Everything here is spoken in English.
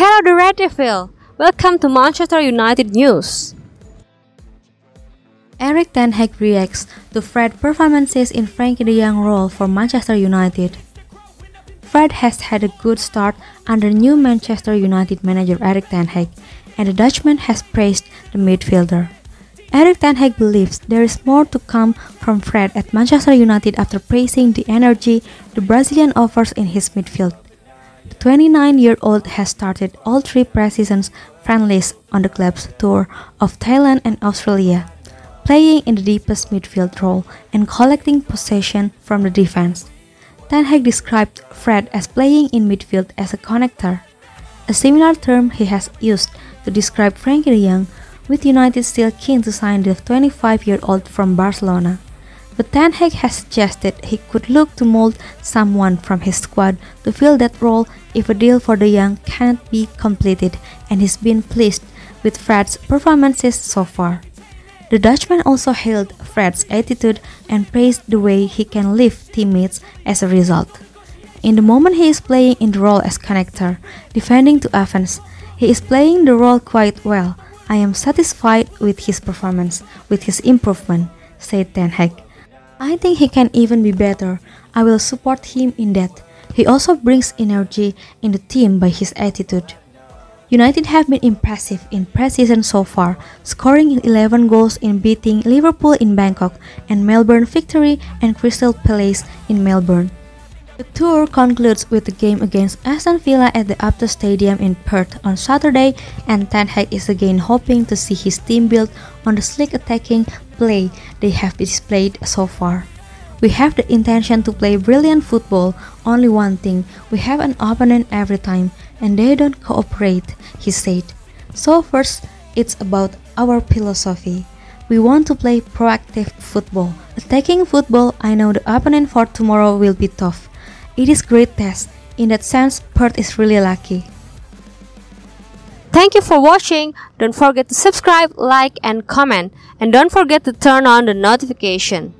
Hello the Red Devil! Welcome to Manchester United News. Erik Ten Hag reacts to Fred performances in Frenkie de Jong role for Manchester United. Fred has had a good start under new Manchester United manager Erik Ten Hag, and the Dutchman has praised the midfielder. Erik Ten Hag believes there is more to come from Fred at Manchester United after praising the energy the Brazilian offers in his midfield. The 29-year-old has started all three preseason friendlies on the club's tour of Thailand and Australia, playing in the deepest midfield role and collecting possession from the defense. Ten Hag described Fred as playing in midfield as a connector, a similar term he has used to describe Frenkie de Jong, with United still keen to sign the 25-year-old from Barcelona but Ten Hag has suggested he could look to mold someone from his squad to fill that role if a deal for de Jong cannot be completed and he's been pleased with Fred's performances so far. The Dutchman also hailed Fred's attitude and praised the way he can lift teammates as a result. In the moment he is playing in the role as connector, defending to Evans, he is playing the role quite well. I am satisfied with his performance, with his improvement, said Ten Hag. I think he can even be better. I will support him in that. He also brings energy in the team by his attitude. United have been impressive in pre-season so far, scoring 11 goals in beating Liverpool in Bangkok and Melbourne Victory and Crystal Palace in Melbourne. The tour concludes with the game against Aston Villa at the Optus Stadium in Perth on Saturday, and Ten Hag is again hoping to see his team build on the slick attacking play they have displayed so far. We have the intention to play brilliant football, only one thing, we have an opponent every time, and they don't cooperate, he said. So first, it's about our philosophy. We want to play proactive football. Attacking football, I know the opponent for tomorrow will be tough. It is great test. In that sense, Perth is really lucky. Thank you for watching. Don't forget to subscribe, like and comment. And don't forget to turn on the notification.